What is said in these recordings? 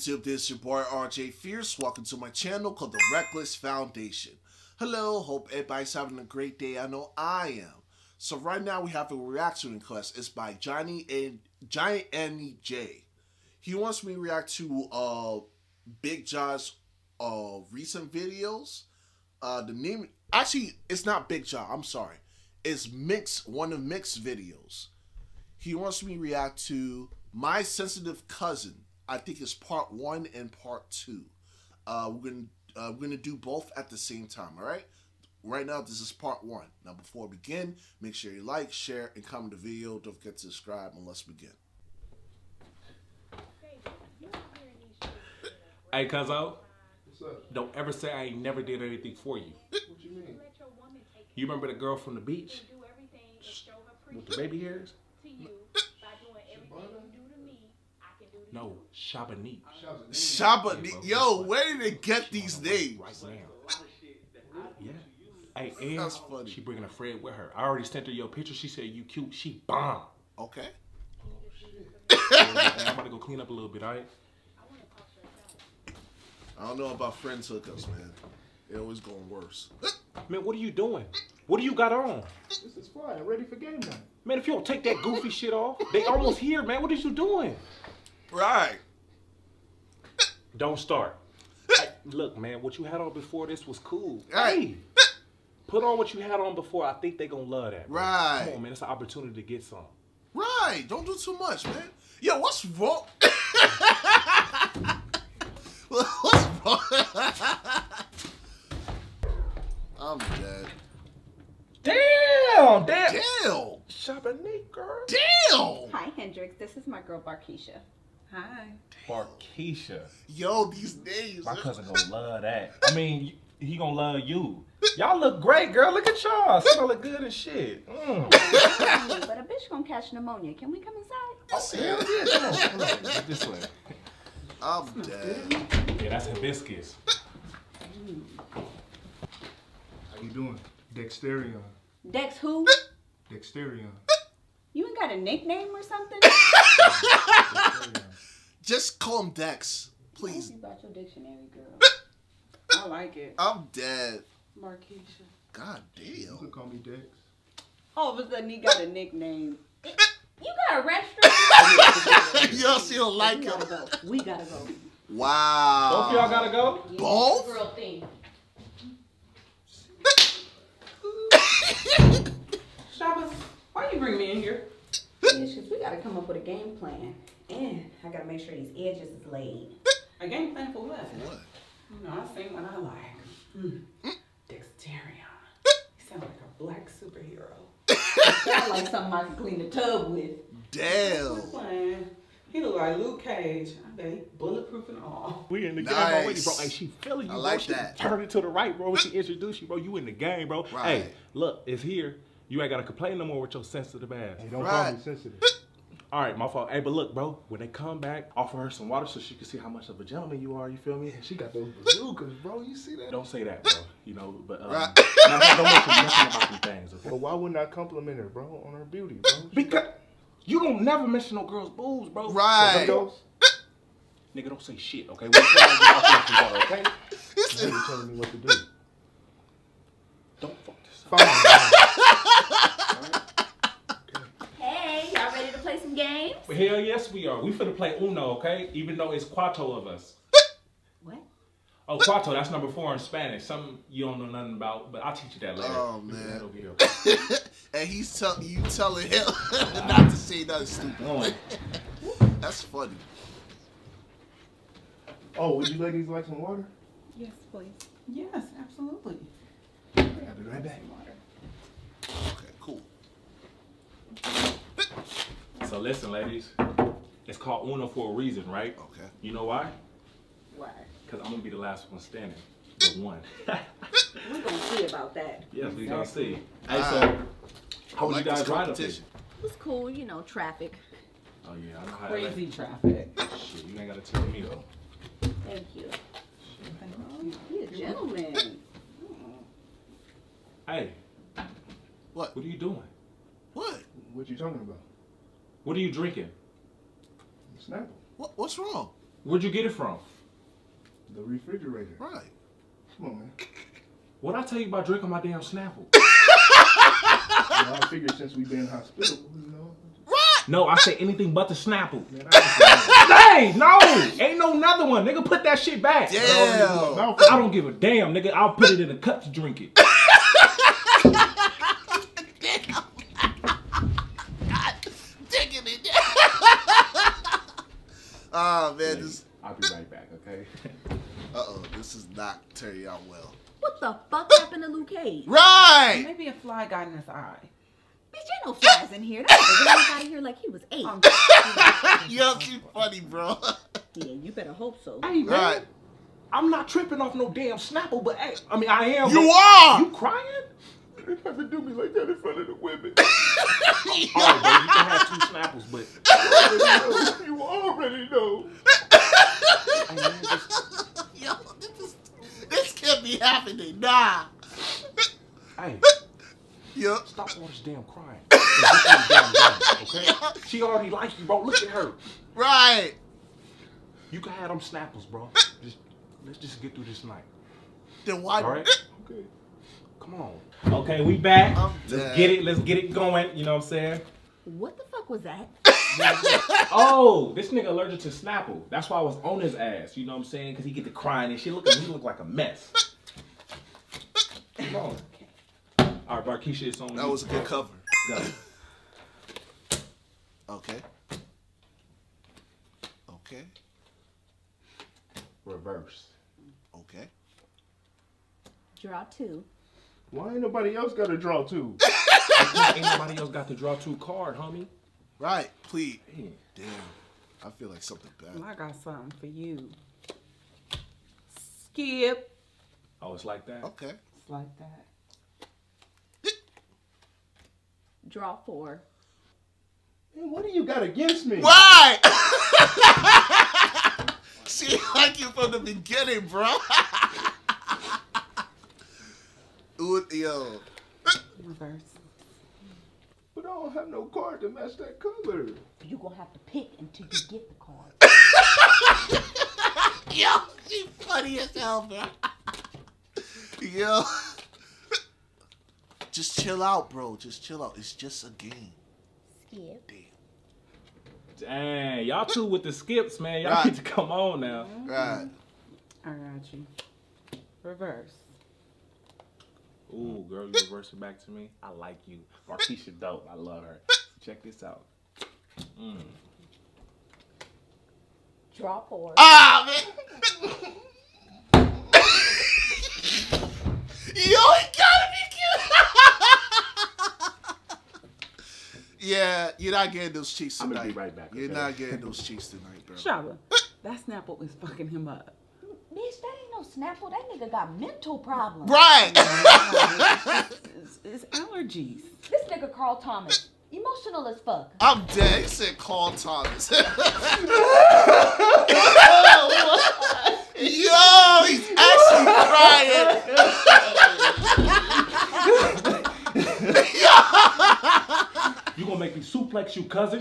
YouTube? This is your boy RJ Fierce. Welcome to my channel called The Reckless Foundation. Hello, hope everybody's having a great day. I know I am. So right now we have a reaction request. It's by Johnny and Giant Annie J. He wants me to react to uh Big John's uh recent videos. Uh the name actually it's not Big John, I'm sorry. It's Minks one of Minks videos. He wants me to react to My Sensitive Cousin. I think it's part one and part two. Uh we're gonna uh, we're gonna do both at the same time, all right? Right now, this is part one. Now, before we begin, make sure you like, share, and comment the video. Don't forget to subscribe, and let's begin. Hey, Cuzzo, What's up? don't ever say I ain't never did anything for you. What you mean? You remember the girl from the beach with the baby hairs? No, Shabanique. Shaba, Yeah, bro. yo, where did they get these names? Right now. Yeah. Hey, and That's funny. she bringing a friend with her. I already sent her your picture. She said you cute. She bomb. Okay. I'm about to go clean up a little bit, all right? I don't know about friends hookups, man. It always going worse. Man, what are you doing? What do you got on? This is fine. Ready for game night. Man, if you don't take that goofy shit off, they almost here, man. What is you doing? Right. Don't start. Hey, look, man, what you had on before this was cool. Right. Hey, put on what you had on before. I think they gonna love that. bro. Right. Come on, man. It's an opportunity to get some. Right. Don't do too much, man. Yo, what's wrong? what's wrong? I'm dead. Damn, damn. Damn. Shabanique, girl. Damn. Hi, Hendrix. This is my girl, Barkeisha. Hi. Barkeisha. Yo, these days. My cousin gonna love that. I mean, he gonna love you. Y'all look great, girl. Look at y'all. Smell look good and shit. Mm. but a bitch gonna catch pneumonia. Can we come inside? That's Hell it. yeah, come on, come on. This way. I'm dead. Yeah, that's hibiscus. How you doing? Dexterion. Dex who? Dexterion. You ain't got a nickname or something? Just call him Dex, Please. please. You brought your dictionary, girl. I like it. I'm dead. Marquisha. God damn. You damn. can call me Dex. All of a sudden, he got a nickname. You got a restaurant? Yo, she don't like we him. gotta go. We gotta go. Wow. Both of y'all gotta go? Yeah, Both? Girl thing. Shabbos, why you bring me in here? Yeah, because we gotta come up with a game plan. And I gotta make sure these edges is laid. A game plan for what? What? You know, I sing what I like. Mm. Dexterion. You sound like a black superhero. Sound like something I can clean the tub with. Damn. He look like Luke Cage. I bet he bulletproof and all. We in the game already, bro. Hey, she feeling you, I bro. like She that. Turn it to the right, bro. When She introduced you, bro. You in the game, bro. Right. Hey, look, it's here. You ain't gotta complain no more with your sensitive ass. Hey, don't Right. call me sensitive. All right, my fault. Hey, but look, bro, when they come back, offer her some water so she can see how much of a gentleman you are. You feel me? She got those bazookas, bro. You see that? Don't say that, bro. You know, but um, Right. no, no, don't mention nothing about them things. Okay? But why wouldn't I compliment her, bro, on her beauty, bro? She Because you don't never mention no girl's boobs, bro. Right. those. Nigga, don't say shit, okay? We're trying to get off this water, okay? You're telling me what to do. Don't fuck this up. Fine. Hey, y'all ready to play some games? Hell yes, we are. We finna play Uno, okay? Even though it's cuatro of us. What? Oh, cuatro, that's number four in Spanish. Something you don't know nothing about, but I'll teach you that later. Oh, man. here, okay? and he's telling you telling him not to say nothing stupid. That's funny. Oh, would you ladies like some water? Yes, please. Yes, absolutely. I'll be right back. Okay, cool. So listen, ladies. It's called Uno for a reason, right? Okay. You know why? Why? Because I'm gonna be the last one standing. The one. We're gonna see about that. yes, we gonna see. Hey, Alright. so how I was like you guys ride up here? competition. It was cool, you know, traffic. Oh yeah, I know how Crazy traffic. that. Shit, you ain't gotta tell me though. Thank you. Thank you. You're a gentleman. Hey, What? what are you doing? What? What you talking about? What are you drinking? Snapple. What? What's wrong? Where'd you get it from? The refrigerator. Right. Come on, man. What I tell you about drinking my damn Snapple? You know, I figured since we've been hospitable, you know. No, I say anything but the Snapple. Man, Hey, no, ain't no another one, nigga. Put that shit back. Damn. I don't give a damn, nigga. I'll put it in a cup to drink it. Digging it. Ah man, this. I'll be right back, okay? Uh oh, this is not turning out well. What the fuck happened to Luke Cage? Right. Maybe a fly got in his eye. Bitch, ain't no flies in here. That nigga got out of here like he was eight. Um, Yo, you funny, bro. yeah, you better hope so. Hey, man. Right. I'm not tripping off no damn Snapple, but hey, I mean, I am. You are. You crying? They never do me like that in front of the women. All right, bro, you can have two Snapples, but you already know. and then just- Yo, this, is, this can't be happening. Nah. hey, Yo. stop all this damn crying. And get damn guns, okay? She already likes you, bro. Look at her. Right. You can have them Snapples, bro. Just let's just get through this night. Then why? All right? Okay. Come on. Okay, we back. I'm Let's get it. Let's get it going. You know what I'm saying? What the fuck was that? Oh, this nigga allergic to Snapple. That's why I was on his ass. You know what I'm saying? Because he get to crying and shit. Look at he look like a mess. Come on. All right, Barkeisha, it's on That you. was a good cover. Go. Okay. Okay. Reverse. Okay. Draw two. Why ain't nobody else got to draw two? Ain't nobody else got to draw two card, homie. Right. Please. Yeah. Damn. I feel like something bad. I got something for you. Skip. Oh, it's like that. Okay. It's like that. Draw four. Man, what do you got against me? Why? See, I like you from the beginning, bro. Ooh, yo. Reverse. But I don't have no card to match that color. You gonna have to pick until you get the card. Yo, she funny as hell, bro. Yo. Just chill out, bro. Just chill out. It's just a game. Skip. Damn. Dang, y'all two with the skips, man. Y'all Right. need to come on now. Right. I got you. Reverse. Ooh, girl, you reverse it back to me. I like you. Markeisha dope. I love her. Check this out. Mm. Draw four. Ah, man. Yo, he gotta be cute. yeah, you're not getting those cheeks tonight. I'm tonight. gonna be right back, You're okay? not getting those cheeks tonight, girl. Shaba. That Snapple is fucking him up. Bitch, that ain't no Snapple. That nigga got mental problems. Right. It's, it's allergies. This nigga Carl Thomas, emotional as fuck. I'm dead. He said Carl Thomas. Yo, he's actually crying. You gonna make me suplex you, cousin?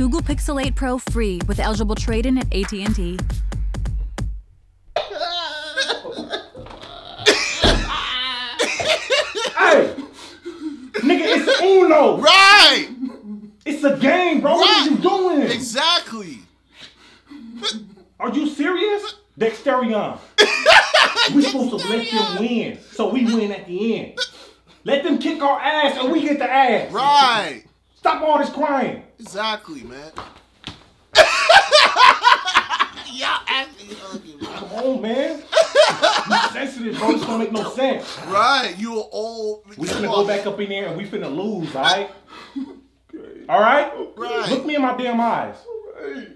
Google Pixel 8 Pro free with eligible trade-in at AT&T. hey, nigga, it's Uno. Right. It's a game, bro. What are you doing? Exactly. Are you serious? Dexterion. we supposed to let them win, so we win at the end. Let them kick our ass, and we get the ass. Right. Stop all this crying. Exactly, man. Y'all actually hugging. Come on, man. You sensitive, bro. This don't make no sense. Right. You are old. We finna go back up in there and we finna lose, all right? All right? Right. Look me in my damn eyes. Hey,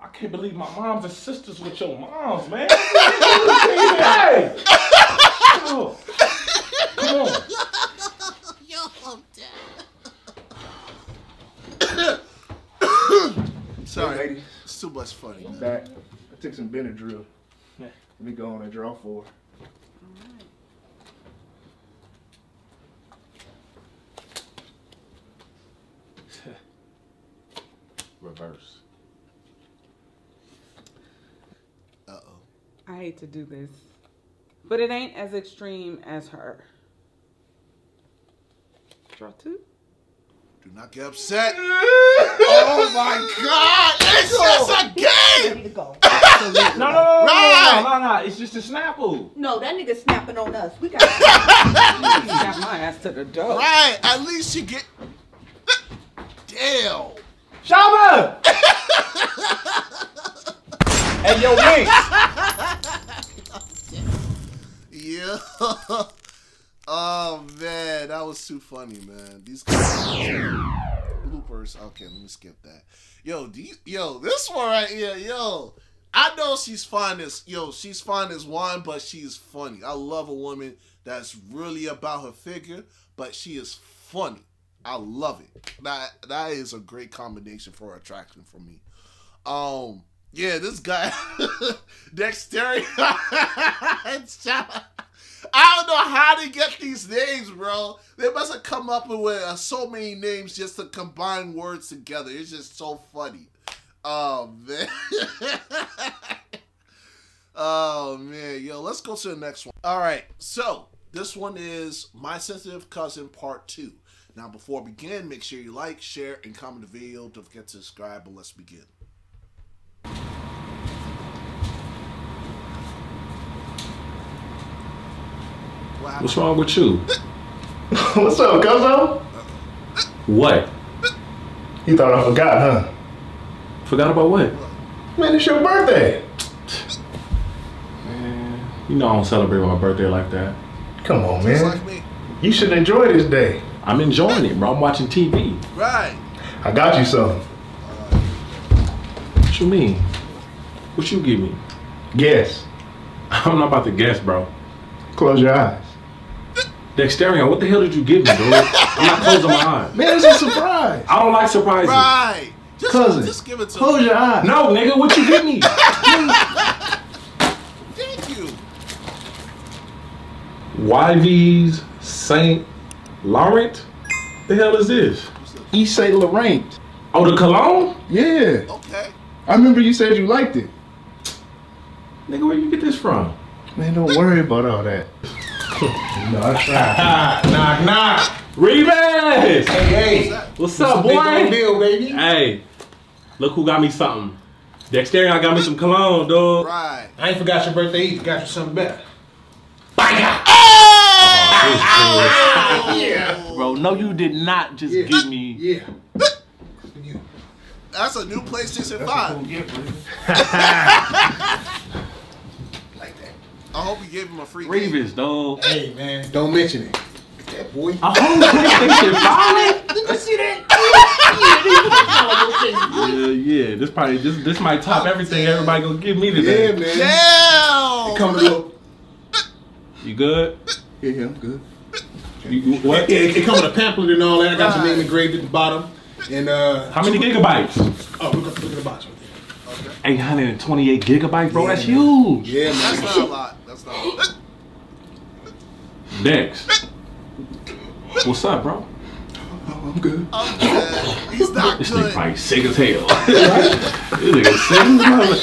I can't believe my moms and sisters with your moms, man. hey! Oh. Come on. Yo, I'm dead. hey, Sorry. ladies, It's too much funny. I'm back. I took some Benadryl. Let me go on and draw four. Reverse. Uh oh. I hate to do this, but it ain't as extreme as her. Draw two. Do not get upset. oh my god! It's just a Snapple. No, that nigga snapping on us. We got. Got my ass to the door. Right, at least you get. Damn. Shaba! hey, yo, Wink. Yeah. oh man, that was too funny, man. These guys bloopers. Okay, let me skip that. Yo, do you, yo, this one right here, yo. I know she's fine as yo, she's fine as wine, but she's funny. I love a woman that's really about her figure, but she is funny. I love it. That that is a great combination for attraction for me. Um, yeah, this guy, Dexterity. I don't know how to get these names, bro. They must have come up with uh, so many names just to combine words together. It's just so funny. Oh man. oh man, yo, let's go to the next one. All right, so this one is my sensitive cousin part two. Now, before we begin, make sure you like, share, and comment the video. Don't forget to subscribe, and let's begin. What? What's wrong with you? What's up, Cuzzo? What? You thought I forgot, huh? Forgot about what? Man, it's your birthday. Man, you know I don't celebrate my birthday like that. Come on, man. like. You should enjoy this day. I'm enjoying it, bro. I'm watching TV. Right. I got you something. What you mean? What you give me? Guess. I'm not about to guess, bro. Close your eyes. Dexterion, what the hell did you give me, dude? I'm not closing my eyes. Man, it's a surprise. I don't like surprises. Right. Just, Cousin, just give it to Close me. your eyes. No, nigga, what you give me? Thank you. Yves Saint Laurent? The hell is this? East St. Laurent. Oh, the cologne? Yeah. Okay. I remember you said you liked it. Nigga, where you get this from? Man, don't worry about all that. no, I tried. Knock, knock. Revis! Hey, What's what's up, the big old boy? deal, baby? Hey, look who got me something. Dexterion got me some cologne, dog. Right. I ain't forgot your birthday either. Got you something better. Fire! Oh, ah! yeah. Bro, no, you did not just Yeah. give me. Yeah. That's a new PlayStation 5. Like that. I hope you gave him a free game. Revis, dog. Hey, man, don't mention it. Get that boy. A whole PlayStation 5? Let's see that. Yeah, yeah. This probably this this might top everything everybody gonna give me Yeah, today. man. Damn! Come a little. You good? Yeah, yeah, I'm good. You, you- what? Yeah, it, it come with a pamphlet and all that. I got your name engraved at the bottom. And uh, How many gigabytes? oh, look, up, look at the box right there. 828 gigabytes, bro. Yeah, That's man. huge. Yeah, That's not a lot. That's not a lot. Dex. What's up, bro? Oh, I'm good. I'm dead. He's not This nigga good. probably sick as hell. this nigga sick as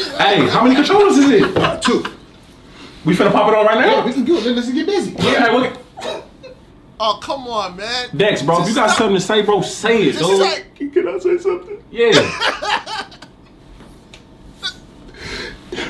hell. Hey, how many controllers is it? Uh, two. We finna pop it on right Yeah, now? we can go. Let's get busy. Yeah, hey, look. Oh, come on, man. Dex, bro, if you got something to say, bro, say it, This is dog. like, Can I say something? Yeah.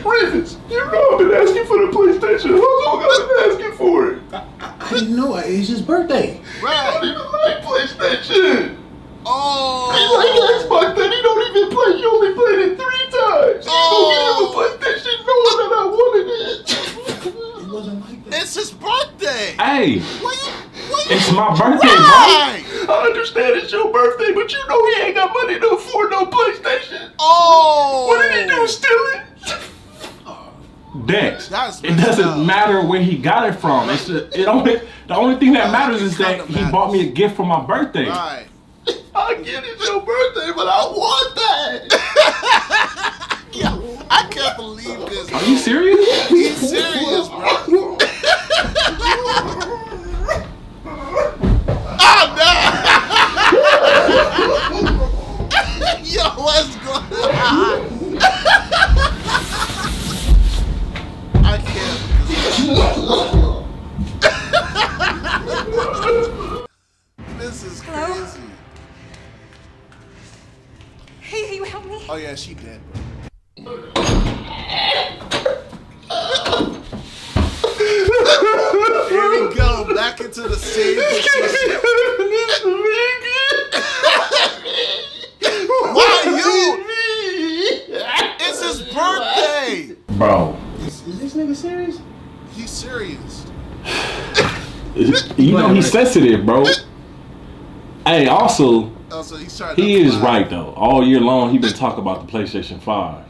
Rivers, you know I've been asking for the PlayStation. How long I've been asking for it? I didn't know. It's his birthday. I don't right. even like PlayStation. Oh. He like Xbox that he don't even play. He only played it three times. Oh. You gonna give him a PlayStation knowing that I wanted it. It wasn't like that. It's his birthday. hey, What you, what you, it's my birthday, bro. Right. I understand it's your birthday, but you know he ain't got money to afford no PlayStation. Oh. What did he do? Steal it? Dex. It doesn't up. matter where he got it from. It's the, it only the only thing that matters is that kinda he bought me a gift for my birthday. Right. I get it your birthday, but I want that. Yeah. I can't believe this. Are you serious? He's serious, bro. nigga serious? He's serious. You know he's sensitive, bro. Hey, also, oh, Also, he's he is fly. right though. All year long, he been talking about the PlayStation Five.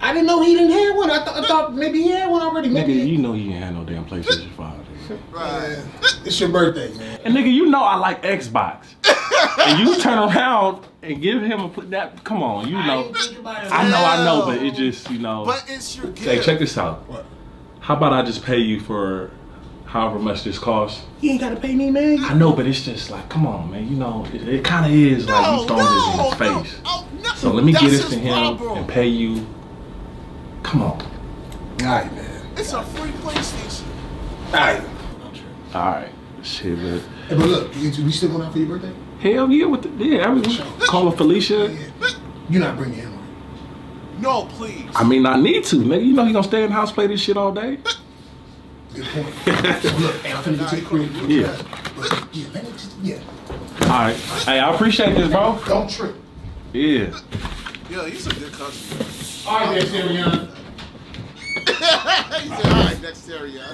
I didn't know he didn't have one. I, th- I thought maybe he had one already. Nigga, Maybe you know he ain't had no damn PlayStation Five. nigga. Right. it's your birthday, man. And nigga, you know I like Xbox. and you turn around and give him a put that. Come on, you know. I know, I know, but it just you know. But it's your gift. Hey, check this out. What? How about I just pay you for however much this costs? You ain't gotta pay me, man. I know, but it's just like, come on, man. You know, it, it kind of is like No, you throwing this in his face. no. Oh, no. So let me That's get this to him problem. and pay you. Come on. All right, man. It's a free PlayStation. All right. All right. Shit, but Hey, but look, you, we still going out for your birthday? Hell yeah, with the yeah, I mean, call her Felicia. Yeah. You're not bringing him. right? No, please. I mean, I need to, nigga. You know he gonna stay in the house play this shit all day. Good point. look, I'm finna get to the crib. Yeah. But, yeah, man, just, yeah. All right. Hey, I appreciate this, bro. Don't trip. Yeah. Yeah, he's a good customer. All right, there, Sirian. he said, all right, next area.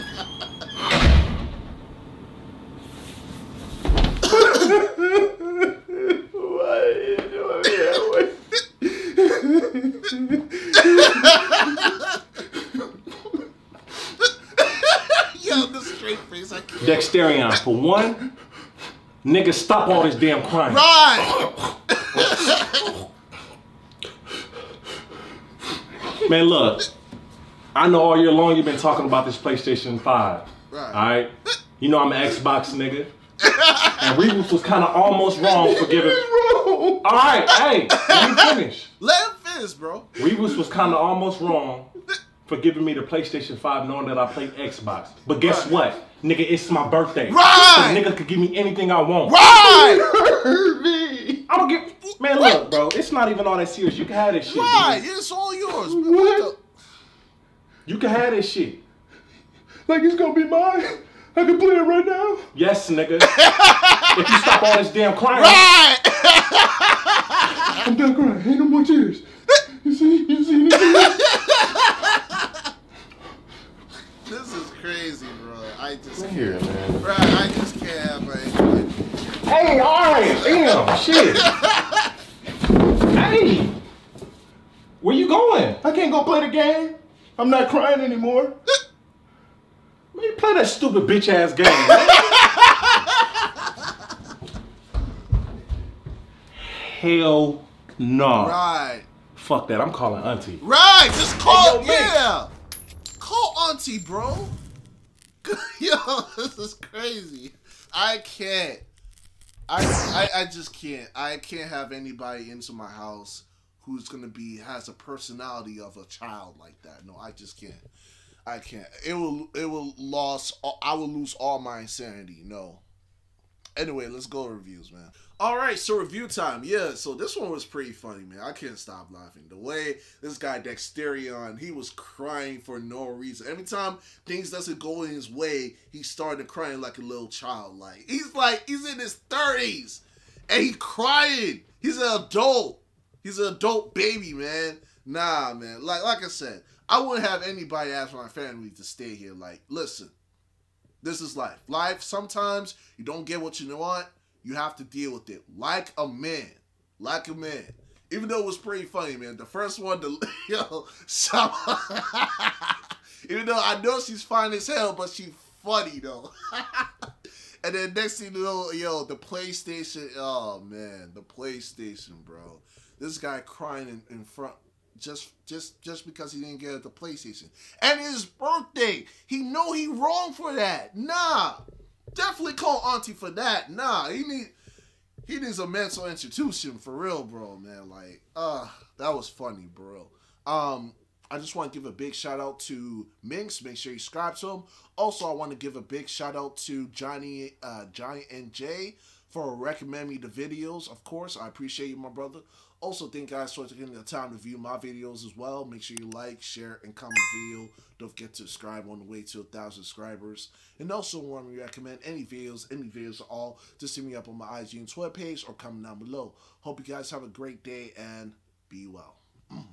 Yo, the straight face, I can't. Dexterion, for one, nigga, stop all this damn crying. Right! Man, look, I know all year long you've been talking about this PlayStation 5. Right. Alright? You know I'm an Xbox nigga. and Rebus was kind of almost wrong for giving. Alright, hey, let me finish. Let him finish, bro. Rebus was kind of almost wrong for giving me the PlayStation 5 knowing that I play Xbox. But guess Right. what? Nigga, it's my birthday. Right. So nigga could give me anything I want. Right! I'm gonna get. Man, look, bro, it's not even all that serious. You can have this shit. Right! nigga. It's all yours. man. What? You can have this shit. Like it's gonna be mine. I can play it right now. Yes, nigga. if you stop all this damn crying. Right! I'm done crying. Ain't no more tears. You see? You see? anything? this is crazy, bro. I just can't. Here, man. Right, I just can't have. Hey, alright, damn, shit. hey, where you going? I can't go play the game. I'm not crying anymore. Man, you play that stupid bitch ass game. man. Hell no. Right. Fuck that. I'm calling Auntie. Right, just call, Hey, yo, yeah. Call auntie, bro. Yo, this is crazy. I can't. I, I I just can't. I can't have anybody into my house who's gonna be has a personality of a child like that. No, I just can't. I can't. It will it will lost. I will lose all my insanity. No. Anyway, let's go to reviews, man. All right, so review time. Yeah, so this one was pretty funny, man. I can't stop laughing. The way this guy Dexterion, he was crying for no reason. Every time things doesn't go in his way, he started crying like a little child. Like he's like he's in his thirties and he crying. He's an adult. He's an adult baby, man. Nah, man. Like like I said, I wouldn't have anybody ask my family to stay here. Like, listen, this is life. Life, sometimes you don't get what you want. You have to deal with it like a man. Like a man. Even though it was pretty funny, man. The first one, the yo, some, even though I know she's fine as hell, but she funny though. and then next thing you know, yo, the PlayStation. Oh man, the PlayStation, bro. This guy crying in, in front just just just because he didn't get the PlayStation. And his birthday. He know he wrong for that. Nah. Definitely call Auntie for that. Nah, he need he needs a mental institution for real, bro, man. Like, uh, that was funny, bro. Um, I just want to give a big shout out to Minks. Make sure you subscribe to him. Also, I want to give a big shout out to Johnny, uh, Johnny and Jay for recommending me the videos. Of course, I appreciate you, my brother. Also, thank you guys for taking the time to view my videos as well. Make sure you like, share, and comment the video. Don't forget to subscribe on the way to a thousand subscribers. And also, want to recommend any videos, any videos at all, just hit me up on my IG and Twitter page or comment down below. Hope you guys have a great day and be well. Mm.